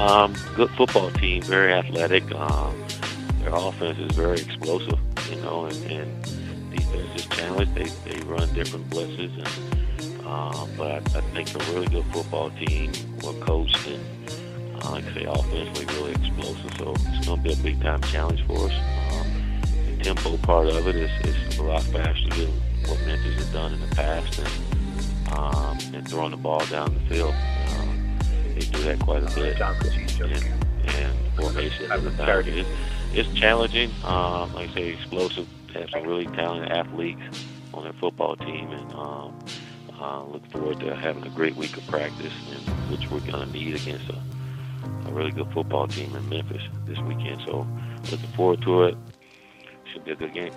Um, good football team, very athletic. Um, their offense is very explosive, you know, and, and defense is challenged. They they run different blitzes, and um, but I, I think a really good football team, well coached, and uh, like I say, offensively really explosive. So it's going to be a big time challenge for us. Um, the tempo part of it is, is a lot faster than what Memphis has done in the past, and um, and throwing the ball down the field. They do that quite a bit. And, and formation at the time. It's, it's challenging. Um, like I say, explosive. They have some really talented athletes on their football team, and um, uh, look forward to having a great week of practice, and, which we're going to need against a, a really good football team in Memphis this weekend. So, looking forward to it. Should be a good game.